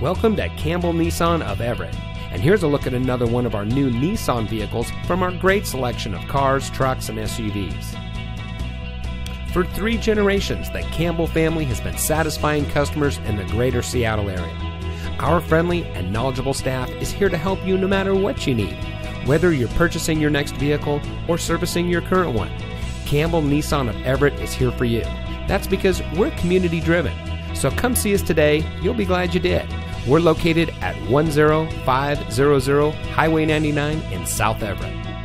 Welcome to Campbell Nissan of Everett. And here's a look at another one of our new Nissan vehicles from our great selection of cars, trucks, and SUVs. For three generations, the Campbell family has been satisfying customers in the greater Seattle area. Our friendly and knowledgeable staff is here to help you no matter what you need, whether you're purchasing your next vehicle or servicing your current one. Campbell Nissan of Everett is here for you. That's because we're community driven. So come see us today. You'll be glad you did. We're located at 10500 Highway 99 in South Everett.